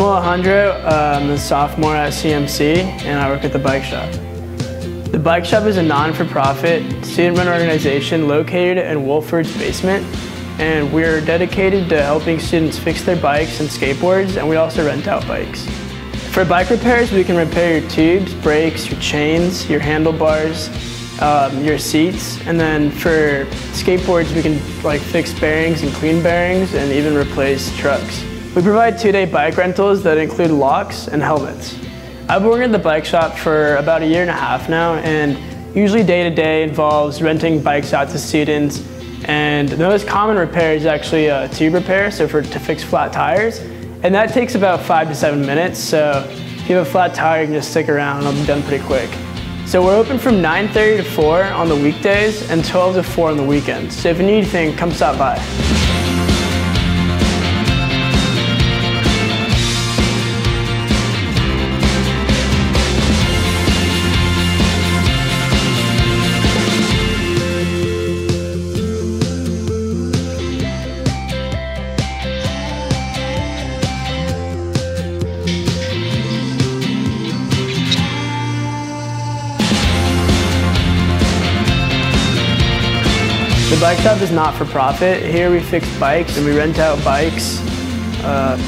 Alejandro. I'm a sophomore at CMC and I work at the bike shop. The bike shop is a non-for-profit student-run organization located in Wohlford's basement and we're dedicated to helping students fix their bikes and skateboards and we also rent out bikes. For bike repairs, we can repair your tubes, brakes, your chains, your handlebars, um, your seats, and then for skateboards, we can like fix bearings and clean bearings and even replace trucks. We provide two-day bike rentals that include locks and helmets. I've been working at the bike shop for about a year and a half now, and usually day-to-day -day involves renting bikes out to students, and the most common repair is actually a tube repair, so for to fix flat tires, and that takes about five to seven minutes, so if you have a flat tire, you can just stick around and it'll be done pretty quick. So we're open from 9.30 to 4 on the weekdays and 12 to 4 on the weekends. So if you need anything, come stop by. The bike shop is not for profit. Here we fix bikes and we rent out bikes. Uh,